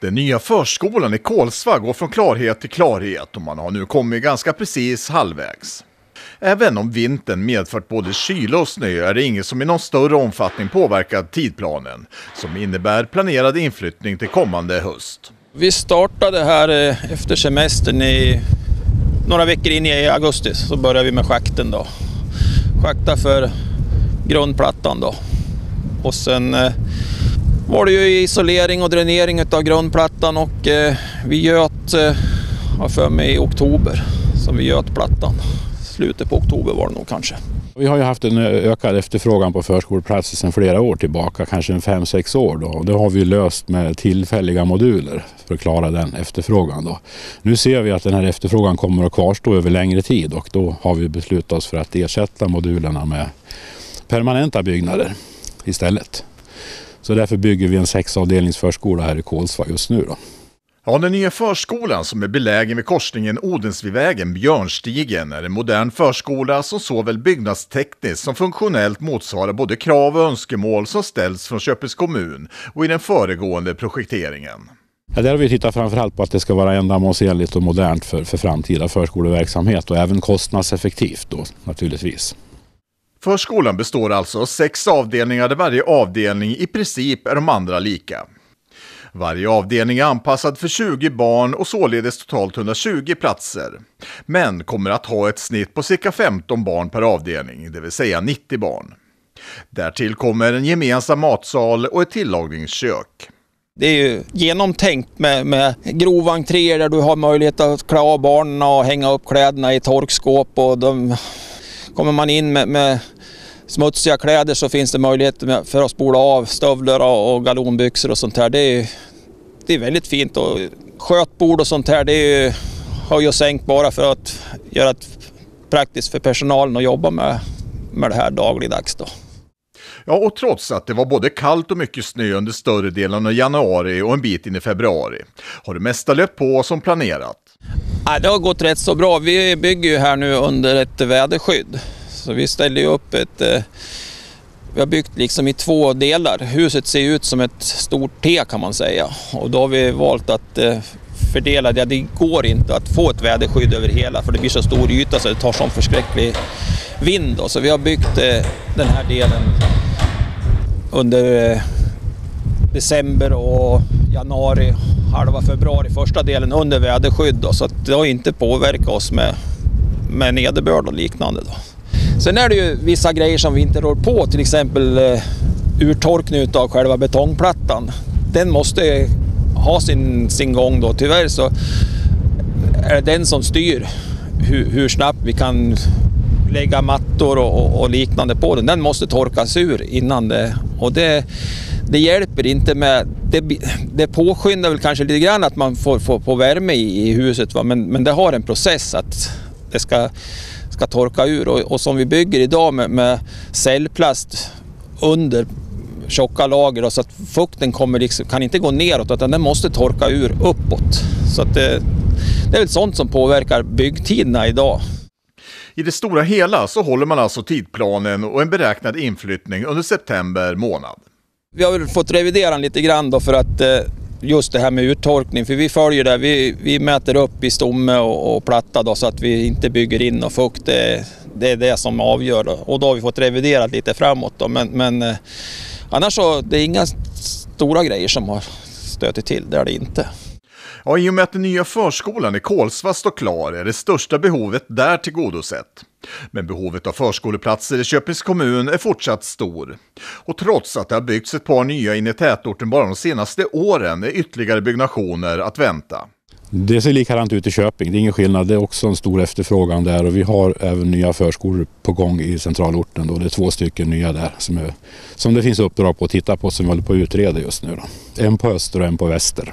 Den nya förskolan i Kolsva går från klarhet till klarhet och man har nu kommit ganska precis halvvägs. Även om vintern medfört både kyla och snö är det inget som i någon större omfattning påverkat tidplanen, som innebär planerad inflyttning till kommande höst. Vi startade här eh, efter semestern i några veckor in i augusti så började vi med schakten då. Schakta för grundplattan då. Och sen eh, var det ju isolering och dränering av grundplattan och eh, vi göt, eh, har för mig i oktober, som vi göt plattan. Slutet på oktober var det nog kanske. Vi har ju haft en eh, ökad efterfrågan på förskoleplatser sedan flera år tillbaka, kanske en fem sex år. Då. Det har vi löst med tillfälliga moduler för att klara den efterfrågan. Då. Nu ser vi att den här efterfrågan kommer att kvarstå över längre tid och då har vi beslutat oss för att ersätta modulerna med permanenta byggnader istället. Så därför bygger vi en sexavdelnings förskola här i Kolsva just nu. Då. Ja, den nya förskolan som är belägen vid korsningen Odensvivägen-Björnstigen är en modern förskola som såväl byggnadstekniskt som funktionellt motsvarar både krav och önskemål som ställs från Köpings kommun och i den föregående projekteringen. Ja, där har vi tittat framförallt på att det ska vara ändamålsenligt och modernt för, för framtida förskoleverksamhet och även kostnadseffektivt då naturligtvis. Förskolan består alltså av sex avdelningar där varje avdelning i princip är de andra lika. Varje avdelning är anpassad för 20 barn och således totalt 120 platser. Men kommer att ha ett snitt på cirka 15 barn per avdelning, det vill säga 90 barn. Därtill kommer en gemensam matsal och ett tillagningskök. Det är ju genomtänkt med, med grova entréer där du har möjlighet att klä av barnen och hänga upp kläderna i torkskåp. Och de, kommer man in med, med smutsiga kläder så finns det möjlighet för att spola av stövlar och galonbyxor och sånt här. Det är, det är väldigt fint och skötbord och sånt här det är höj och sänk bara för att göra det praktiskt för personalen att jobba med, med det här dagligdags. Då. Ja, och trots att det var både kallt och mycket snö under större delen av januari och en bit in i februari har det mesta löpt på som planerat. Ja, det har gått rätt så bra. Vi bygger ju här nu under ett väderskydd. Så vi ställer ju upp ett... Eh, vi har byggt liksom i två delar. Huset ser ut som ett stort T kan man säga. Och då har vi valt att eh, fördela det. Det går inte att få ett väderskydd över hela för det blir så stor yta så det tar sån förskräcklig vind. Då. Så vi har byggt eh, den här delen under december och januari, halva februari, första delen under väderskydd. Då, så det har inte påverkat oss med, med nederbörd och liknande. Då. Sen är det ju vissa grejer som vi inte rår på, till exempel eh, urtorkning av själva betongplattan. Den måste ha sin, sin gång då. Tyvärr så är det den som styr hur, hur snabbt vi kan lägga mattor och, och, liknande på den. Den måste torkas ur innan det... Och det, det hjälper inte med... Det, det påskyndar väl kanske lite grann att man får, får, får värme i, i huset, va? Men, men det har en process att det ska ska torka ur. Och, och som vi bygger idag med, med cellplast under tjocka lager då, så att fukten kommer liksom, kan inte gå neråt utan den måste torka ur uppåt. Så att det, det är väl sånt som påverkar byggtiderna idag. I det stora hela så håller man alltså tidplanen och en beräknad inflyttning under september månad. Vi har väl fått revidera den lite grann då för att eh, just det här med uttorkning, för vi följer det. Vi, vi mäter upp i stomme och, och platta då, så att vi inte bygger in och fukt. Det, det är det som avgör då. och då har vi fått revidera lite framåt. Då. Men, men eh, annars så det är inga stora grejer som har stötit till, det är det inte. Ja, I och med att den nya förskolan i Kolsva står klar är det största behovet där tillgodosett. Men behovet av förskoleplatser i Köpings kommun är fortsatt stor. Och trots att det har byggts ett par nya in i tätorten bara de senaste åren är ytterligare byggnationer att vänta. Det ser likadant ut i Köping, det är ingen skillnad. Det är också en stor efterfrågan där och vi har även nya förskolor på gång i centralorten. Då. Det är två stycken nya där som, är, som det finns uppdrag på att titta på som vi håller på att utreda just nu. Då. En på öster och en på väster.